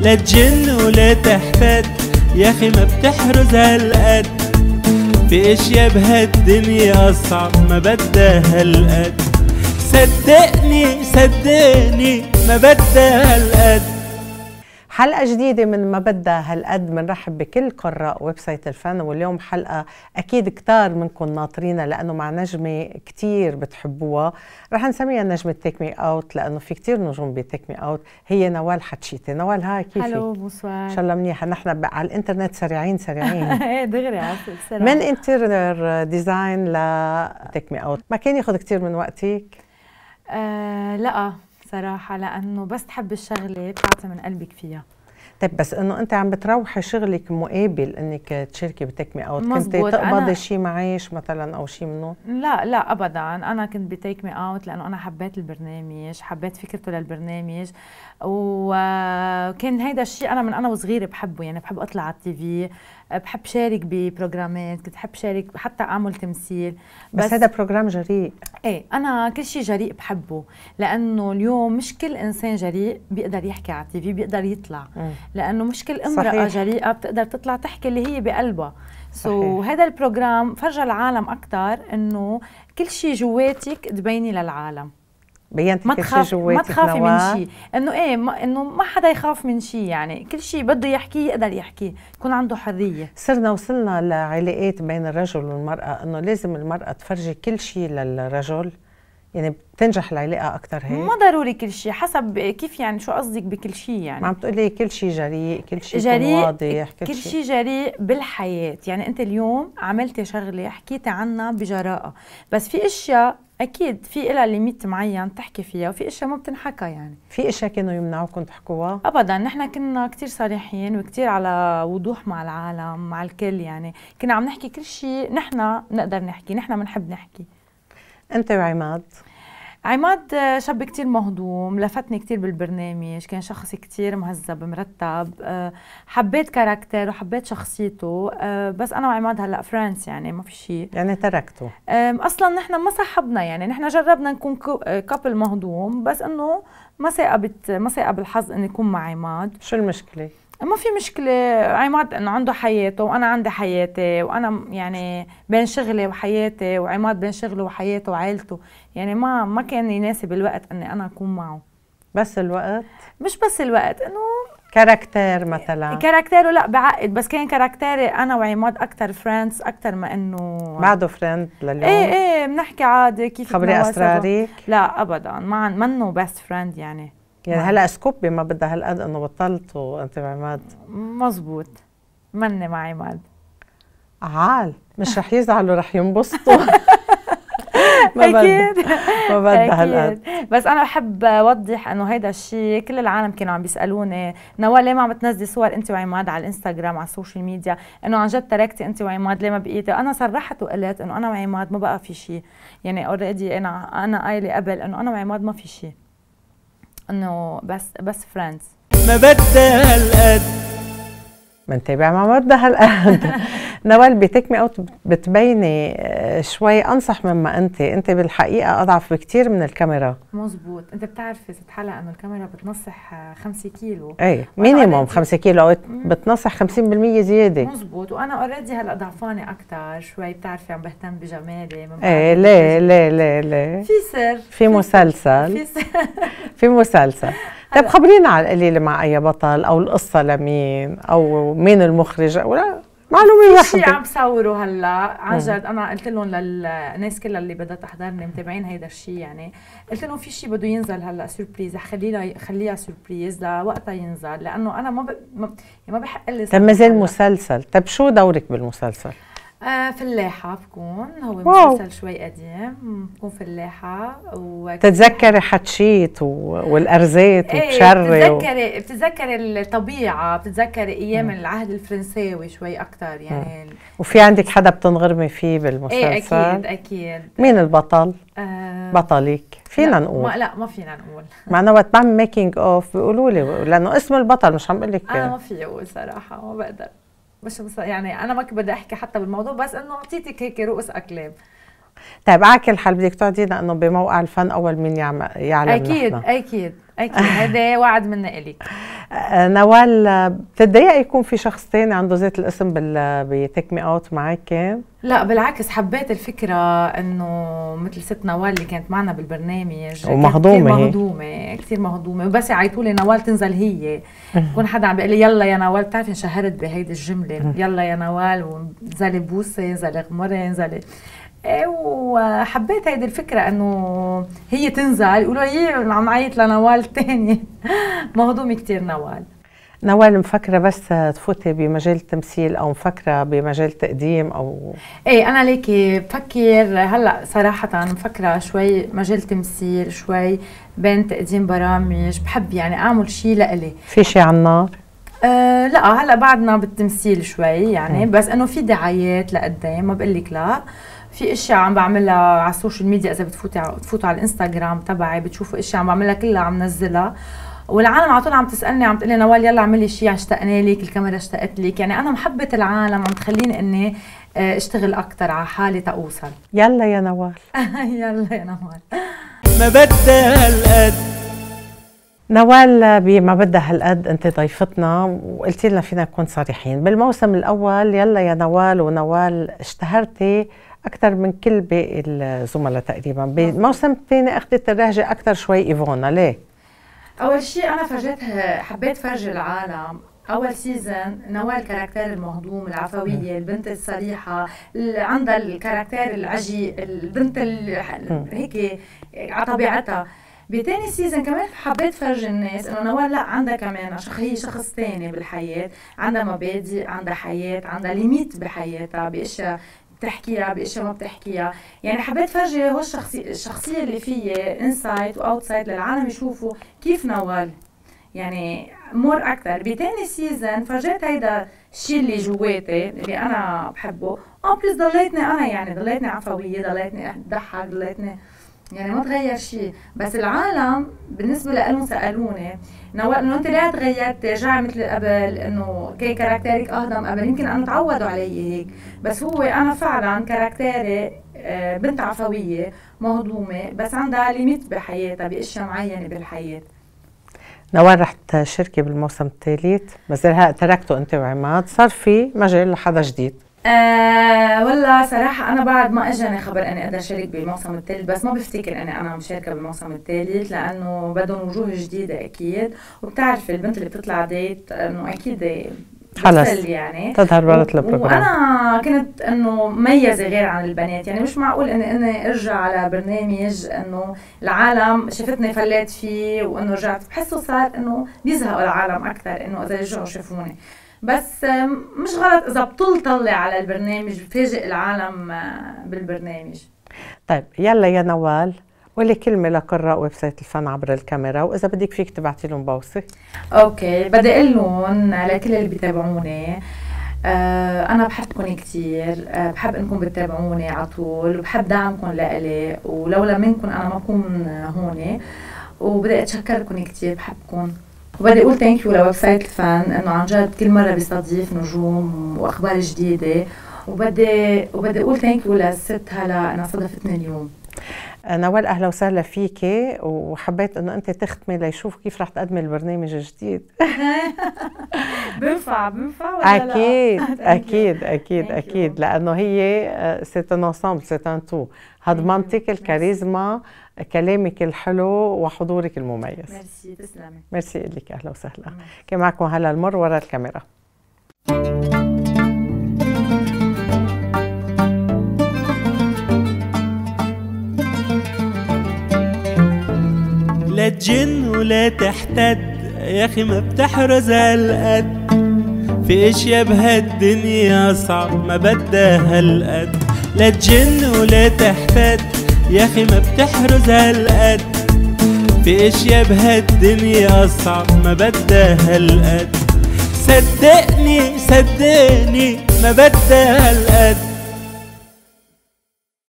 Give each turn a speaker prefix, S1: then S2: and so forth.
S1: لا تجن ولا تحتد. يا أخي ما بتحرز هالقد. في أشياء بهالدنيا أصعب ما بدها هالقد. صدقني صدقني ما بدها هالقد.
S2: حلقة جديدة من ما بدها هالقد بنرحب بكل قراء website الفن واليوم حلقة أكيد كتار منكم ناطرينها لأنه مع نجمة كتير بتحبوها. رح نسميها نجمة Take Me Out لأنه في كتير نجوم ب Take Me Out هي نوال حدشيتي نوال hi كيفك؟
S3: hello bonsoir.
S2: إن شاء الله منيحة. نحن على الإنترنت سريعين سريعين.
S3: إيه دغري السرعة.
S2: من interior design ل Take Me Out ما كان ياخذ كتير من وقتك؟
S3: آه لأ. صراحة لأنه بس تحب الشغلة بتعطي من قلبك فيها.
S2: طيب بس إنه أنت عم بتروحي شغلك مقابل إنك تشاركي ب Take Me
S3: Out
S2: كنت
S3: تقبضي
S2: شيء معاش مثلا أو شيء منه؟
S3: لا لا ابدا. أنا كنت ب Take Me Out لأنه أنا حبيت البرنامج حبيت فكرته للبرنامج. وكان هيدا الشيء أنا من أنا وصغيرة بحبه يعني بحب أطلع على ال TV. بحب شارك ببروجرامات كنت بحب شارك حتى أعمل تمثيل
S2: بس, بس هذا program جريء
S3: إيه أنا كل شيء جريء بحبه لأنه اليوم مش كل إنسان جريء بيقدر يحكي على ال TV بيقدر يطلع
S2: مم.
S3: لأنه مش كل امرأة
S2: صحيح.
S3: جريئة بتقدر تطلع تحكي اللي هي بقلبها so
S2: صحيح.
S3: هذا ال program فرجى العالم أكثر إنه كل شيء جواتك تبيني للعالم
S2: بينتي
S3: ما
S2: كل
S3: تخاف ما تخافي من. شيء إنه إيه ما إنه ما حدا يخاف من شيء يعني. كل شيء بده يحكيه يقدر يحكيه يكون عنده حرية.
S2: صرنا وصلنا لعلاقات بين الرجل والمرأة إنه لازم المرأة تفرجي كل شيء للرجل. يعني بتنجح العلاقة أكثر هيك.
S3: ما ضروري كل شيء حسب كيف يعني شو قصدك بكل شيء يعني.
S2: ما عم تقولي كل شيء جريء كل شيء
S3: جريء
S2: واضح
S3: كل شيء جريء بالحياة. يعني أنت اليوم عملتي شغلة حكيتي عنها بجراءة. بس في أشياء أكيد في إلها limit معين تحكي فيها وفي أشياء ما بتنحكى يعني.
S2: في إشياء كانوا يمنعوكم تحكوها؟
S3: أبدا نحن كنا كتير صريحين وكتير على وضوح مع العالم مع الكل يعني. كنا عم نحكي كل شيء نحن نقدر نحكي نحن بنحب نحكي.
S2: أنت وعماد؟
S3: عماد آه، شاب كتير مهضوم لفتني كتير بالبرنامج كان شخص كتير مهذب مرتب آه، حبيت character وحبيت شخصيته آه، بس أنا وعماد هلأ friends يعني ما في شيء
S2: يعني تركته.
S3: أصلا نحن ما صاحبنا يعني نحن جربنا نكون couple مهضوم بس إنه ما ساقبت ما ساقب الحظ إني أكون مع عماد.
S2: شو المشكلة؟
S3: ما في مشكلة. عماد إنه عنده حياته وأنا عندي حياتي وأنا يعني بين شغلي وحياتي وعماد بين شغله وحياته وعائلته يعني ما ما كان يناسب الوقت إني أنا أكون معه.
S2: بس الوقت؟
S3: مش بس الوقت إنه
S2: character مثلا.
S3: character ه لا بعتقد بس كان character ي أنا وعماد أكثر friends أكثر ما إنه
S2: بعده friend لليوم؟
S3: إيه إيه بنحكي عادي كيف
S2: خبري. اسرارك
S3: لا ابدا. ما منه best friend يعني.
S2: يعني هلا scoop ب ما بدها هالقد إنه بطلتوا انت وعماد
S3: مزبوط مني مع عماد
S2: عال. مش رح يزعلوا رح ينبسطوا. ما
S3: أكيد.
S2: ما بدها هالقد.
S3: بس أنا بحب أوضح إنه هيدا الشيء كل العالم كانوا عم بيسألوني. نوال ليه ما عم بتنزلي صور أنت وعماد على الإنستغرام على ال social media؟ إنه عن جد تركتي أنت وعماد ليه ما بقيتي؟ أنا صرحت وقلت إنه أنا وعماد ما بقى في شيء يعني already أنا أنا قايلة قبل إنه أنا وعماد ما في شيء انه بس بس friends
S1: ما بدها هالقد.
S2: منتابع ما بدها هالقد. نوال ب Take Me Out بتبيني آه، شوي أنصح مما أنت. أنت بالحقيقة أضعف بكثير من الكاميرا.
S3: مزبوط. أنت بتعرفي ست حلا إنه الكاميرا بتنصح 5 كيلو.
S2: إيه
S3: وأنا
S2: minimum
S3: already-
S2: 5 كيلو. أو بتنصح 50% زيادة.
S3: مزبوط. وأنا already هلأ ضعفانة أكثر شوي بتعرفي عم بهتم بجمالي ما إيه
S2: ليه. ليه؟ ليه؟ ليه؟
S3: في سر.
S2: في مسلسل.
S3: في سر.
S2: في مسلسل. طيب. خبرينا على القليل مع أي بطل أو القصة لمين أو مين المخرج ولا معلومة
S3: في شيء عم بصوره هلا. عن جد أنا قلت لهم للناس كلها اللي بدها تحضرني متابعين هيدا الشيء يعني. قلت لهم في شيء بده ينزل هلا surprise خليها خليها surprise لوقتها ينزل. لأنه أنا ما ب... ما, يعني ما بحق لي
S2: طيب ما زال
S3: هلأ.
S2: مسلسل. طيب شو دورك بالمسلسل؟
S3: آه فلاحة بكون. هو
S2: wow.
S3: مسلسل شوي قديم. بكون فلاحة و
S2: تتذكري حدشيت و- والارزات
S3: إيه
S2: وبشري و...
S3: بتتذكري بتتذكري الطبيعة بتتذكري أيام العهد الفرنساوي شوي أكثر يعني
S2: وفي عندك حدا بتنغرمي فيه
S3: إيه
S2: بالمسلسل
S3: أكيد أكيد.
S2: مين البطل؟
S3: آه
S2: بطلك. فينا
S3: لا،
S2: نقول.
S3: ما لا ما فينا نقول.
S2: معنا وقت بعمل making of بيقولوا لي لأنه اسم البطل مش عم بقول لك.
S3: أنا ما في أقول صراحة ما بقدر. مش بس يعني أنا ما كنت بدي أحكي حتى بالموضوع بس إنه أعطيتك هيك رؤوس أقلام
S2: طيب على كل حال بدك تعطينا إنه بموقع الفن أول مين يعلم
S3: أكيد
S2: نحن.
S3: أكيد أكيد هذا وعد منا الك
S2: آه، نوال آه، بتتضايق يكون في شخص تاني عنده ذات الاسم بال ب Take Me Out معك؟
S3: لا بالعكس حبيت الفكرة إنه مثل ست نوال اللي كانت معنا بالبرنامج
S2: ومهضومة
S3: كثير
S2: هي.
S3: مهضومة كثير مهضومة وبس يعيطوا لي نوال تنزل هي يكون حدا عم بيقول لي يلا يا نوال بتعرفي انشهرت بهيدي الجملة يلا يا نوال وانزلي بوسي انزلي غمري انزلي إيه وحبيت هيدي الفكرة إنه هي تنزل يقولوا لي عم عيط لنوال تاني. مهضومة كثير نوال.
S2: نوال مفكرة بس تفوتي بمجال التمثيل أو مفكرة بمجال تقديم أو
S3: إيه أنا ليكي بفكر. هلأ صراحة مفكرة شوي مجال تمثيل شوي بين تقديم برامج. بحب يعني أعمل شيء لإلي.
S2: في شيء على النار؟
S3: أه لأ هلأ بعدنا بالتمثيل شوي يعني. بس إنه في دعايات لقدام ما بقول لك لا. في أشياء عم بعملها على ال social media إذا بتفوتي بتفوتوا على الإنستغرام تبعي بتشوفوا أشياء عم بعملها كلها عم نزلها. والعالم على طول عم تسألني عم تقول لي نوال يلا اعملي شيء اشتقنا لك الكاميرا اشتقت لك. يعني أنا محبة العالم عم تخليني إني آه، أشتغل أكثر على حالي تأوصل.
S2: يلا يا نوال.
S3: يلا يا نوال.
S1: ما بدها هالقد.
S2: نوال بما بدها هالقد أنت ضيفتنا وقلتي لنا فينا نكون صريحين. بالموسم الأول يلا يا نوال ونوال اشتهرتي أكثر من كل باقي الزملاء تقريبا. بالموسم الثاني أخذت الرهجة أكثر شوي إيفونا. ليه؟
S3: أول شيء أنا فرجتها حبيت فرجي العالم. أول season نوال character المهضوم العفوية البنت الصريحة اللي عندها ال character العجي البنت هيك على طبيعتها. بتاني season كمان حبيت فرجي الناس إنه نوال لا عندها كمان شخ هي شخص تاني بالحياة. عندها مبادئ عندها حياة عندها limit بحياتها بأشياء. بتحكيها باشياء ما بتحكيها. يعني حبيت فرجي هو الشخصية اللي فيي inside و outside للعالم يشوفوا كيف نوال. يعني more أكثر. بتاني season فرجيت هيدا الشيء اللي جواتي اللي أنا بحبه آه plus ضليتني أنا يعني ضليتني عفوية ضليتني أضحك ضليتني يعني ما تغير شيء. بس العالم بالنسبة لهم سالوني نوال إنه أنت ليه تغيرت رجعي مثل قبل إنه كي character ك اهضم قبل. يمكن أنا تعودوا علي هيك. بس هو أنا فعلا character ي آه، بنت عفوية مهضومة بس عندها limit بحياتها بأشياء معينة بالحياة.
S2: نوال رح تشاركي بالموسم الثالث بس تركته أنت وعماد. صار في مجال لحدا جديد.
S3: آه والله صراحة أنا بعد ما إجاني خبر إني أقدر أشارك بالموسم الثالث بس ما بفتكر إني أنا مشاركة بالموسم الثالث لأنه بدهم وجوه جديدة أكيد. وبتعرفي البنت اللي بتطلع date إنه أكيد
S2: خلص.
S3: يعني.
S2: تظهر برات
S3: ال
S2: program
S3: وأنا كنت إنه ميزة غير عن البنات يعني مش معقول اني إني أرجع على برنامج إنه العالم شافتني فليت فيه وإنه رجعت. بحسه صار إنه بيزهقوا العالم أكثر إنه إذا رجعوا شافوني. بس مش غلط إذا بطل طلع على البرنامج بفاجئ العالم آه، بالبرنامج.
S2: طيب يلا يا نوال قولي كلمة لقراء website الفن عبر الكاميرا وإذا بدك فيك تبعتي لهم بوصي.
S3: okay بدي أقول لهم لكل اللي بيتابعوني آه أنا بحبكم كثير آه بحب إنكم بتتابعوني على طول وبحب دعمكم لإلي ولولا منكم أنا ما بكون هون وبدي أتشكركم كثير بحبكم. وبدي أقول thank you ل website الفن إنه عن جد كل مرة بيستضيف نجوم وأخبار جديدة. وبدي وبدي أقول thank you للست هلا انها صدفتني اليوم.
S2: نوال أهلا وسهلا فيكي وحبيت إنه أنت تختمي ليشوفوا كيف رح تقدمي البرنامج الجديد.
S3: بنفع بنفع ولا لا؟
S2: أكيد أكيد
S3: Thank
S2: أكيد.
S3: you.
S2: لأنه هي c'est un ensemble c'est un tout هضمنتك الكاريزما كلامك الحلو وحضورك المميز.
S3: ميرسي تسلمي.
S2: ميرسي لك أهلا وسهلا. كان معكم هلا المر ورا الكاميرا.
S1: تجن ولا تحتد. يا أخي ما بتحرز هالقد. في أشياء بهالدنيا صعب ما بدها هالقد. لا تجن ولا تحتد. يا أخي ما بتحرز هالقد. في أشياء بهالدنيا صعب ما بدها هالقد. صدقني صدقني ما بدها هالقد.